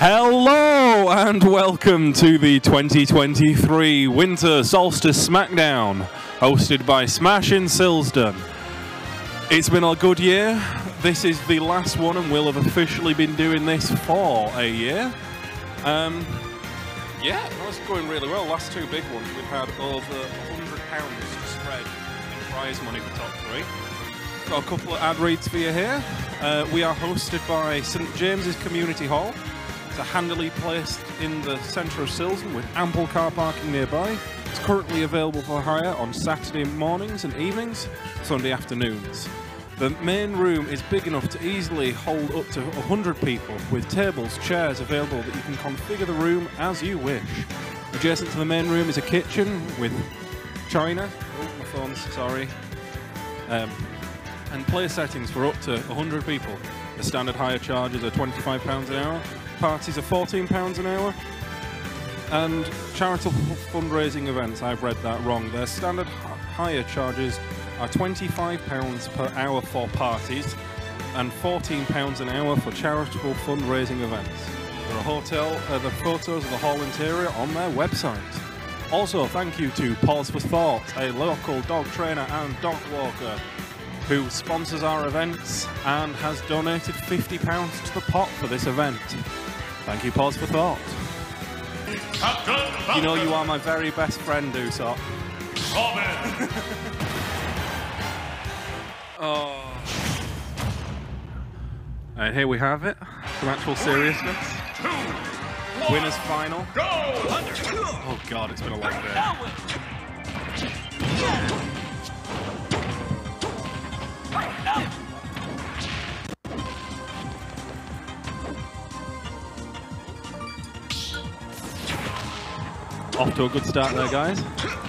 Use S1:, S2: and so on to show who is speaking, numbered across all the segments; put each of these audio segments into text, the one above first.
S1: Hello and welcome to the 2023 Winter Solstice SmackDown, hosted by Smash in Silsden. It's been a good year. This is the last one, and we'll have officially been doing this for a year. Um, yeah, that's going really well. Last two big ones, we've had over £100 spread in prize money for top three. Got a couple of ad reads for you here. Uh, we are hosted by St James's Community Hall. It's handily placed in the centre of Silsden with ample car parking nearby. It's currently available for hire on Saturday mornings and evenings, Sunday afternoons. The main room is big enough to easily hold up to 100 people with tables, chairs available that you can configure the room as you wish. Adjacent to the main room is a kitchen with china. Oh, my phone's sorry. Um, and place settings for up to 100 people. The standard hire charges are £25 an hour, parties are £14 an hour, and charitable fundraising events, I've read that wrong. Their standard hire charges are £25 per hour for parties and £14 an hour for charitable fundraising events. There are hotel, uh, the photos of the hall interior on their website. Also, thank you to Paws for Thought, a local dog trainer and dog walker who sponsors our events and has donated £50 to the pot for this event. Thank you, Paws for Thought. You know you are my very best friend, Usopp. oh. And here we have it. Some actual seriousness. Winners final. Go! Oh god, it's been a long day. Off to a good start there, guys.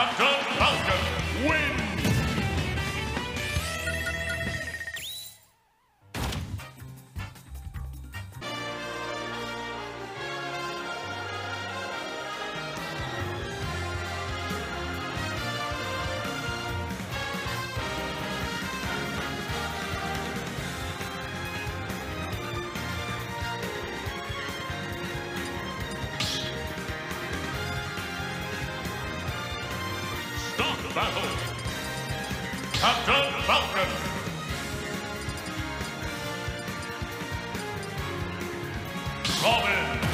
S2: Captain battle! Captain Falcon! Robin!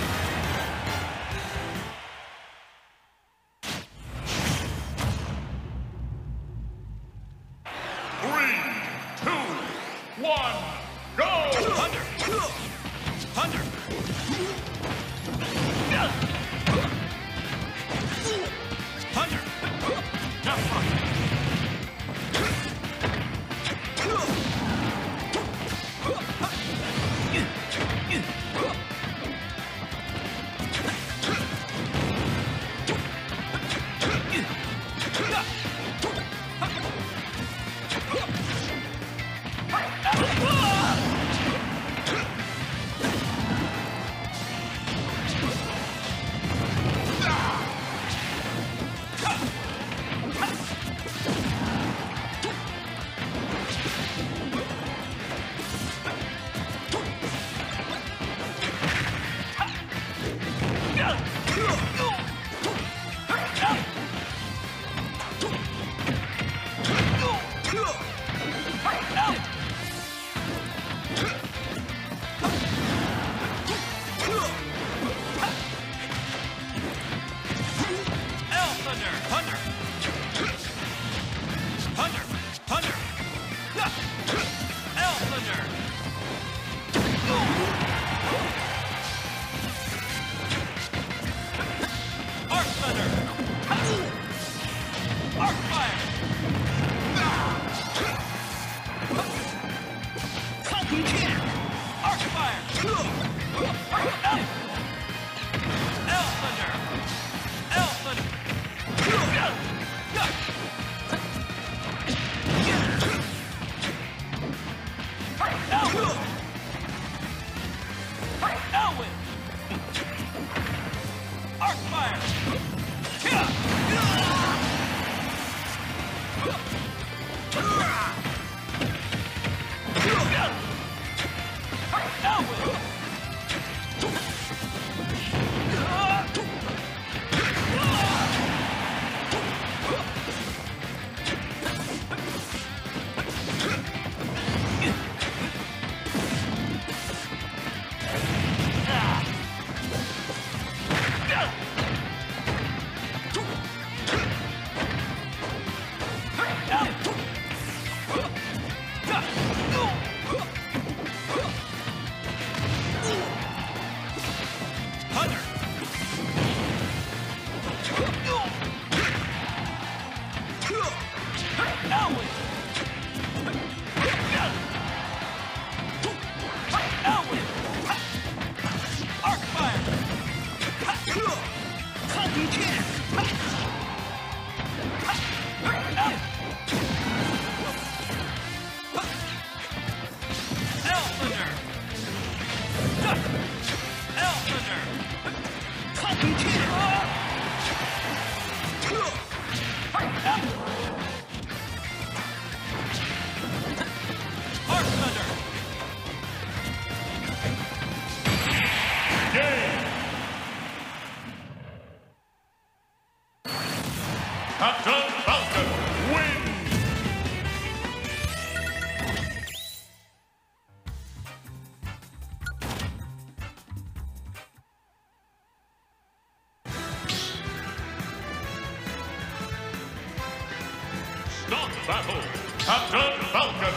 S2: 完
S3: 結 Falcon!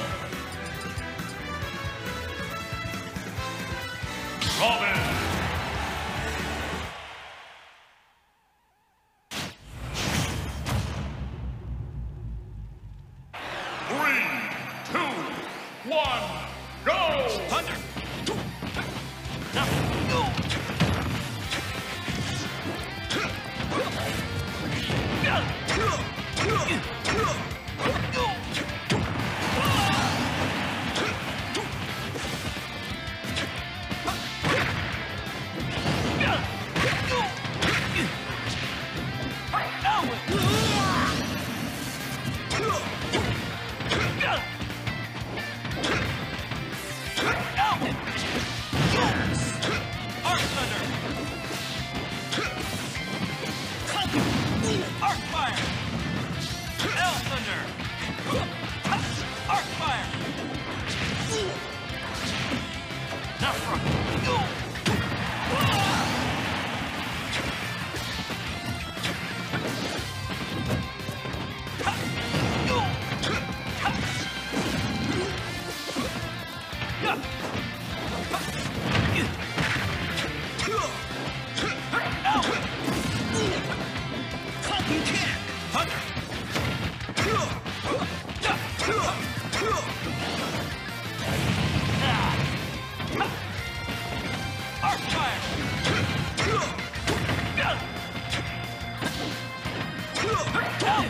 S4: Afra. Come
S3: on!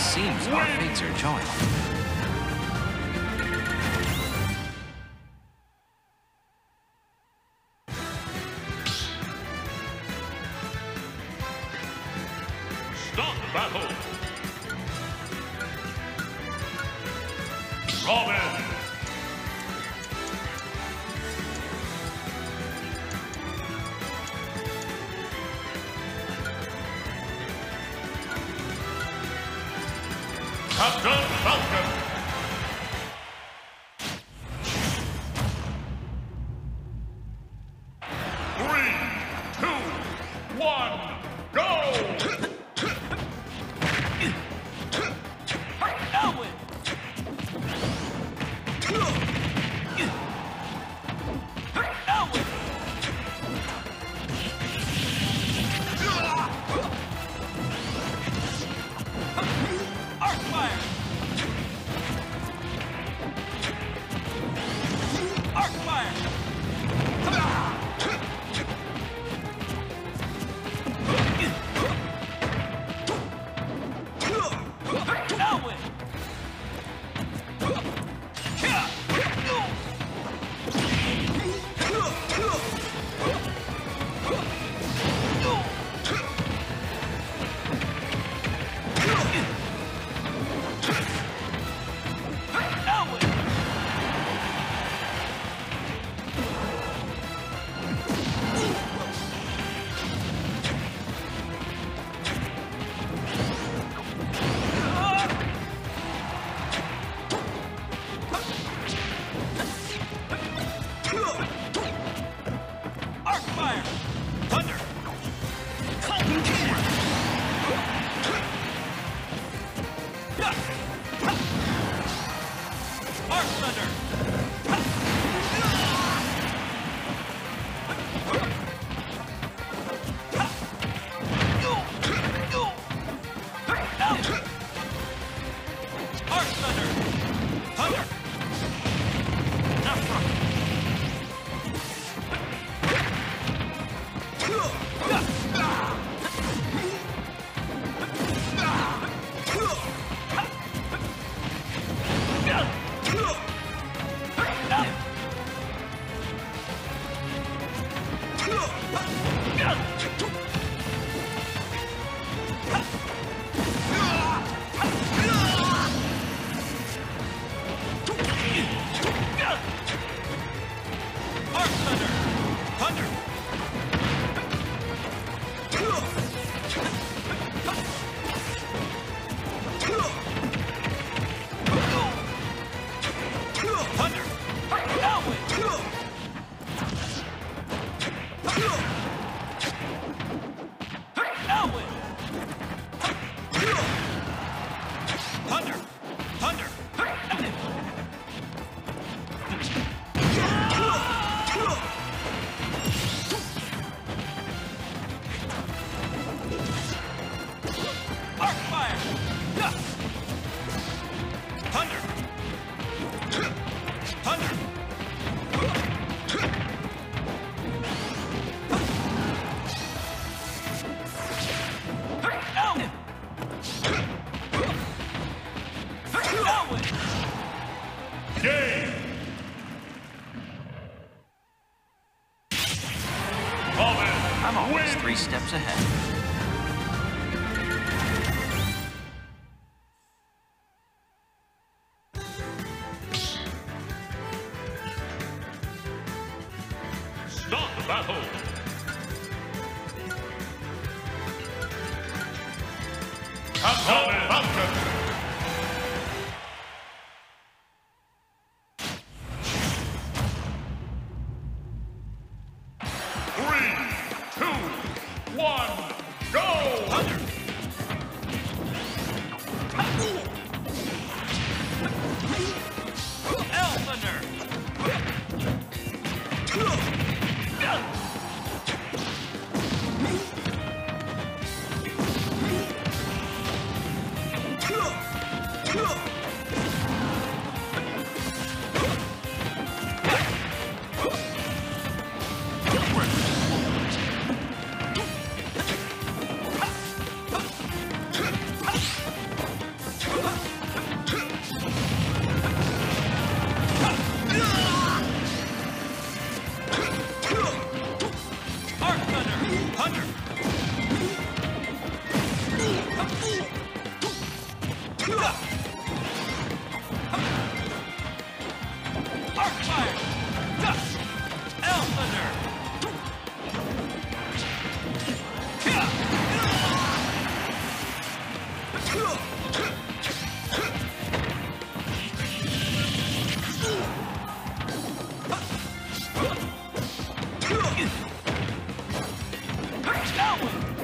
S3: Seems our fates are joined.
S5: Whoa!
S4: game.
S3: I'm always
S4: wins.
S3: three steps ahead.
S4: one.
S5: Thunder!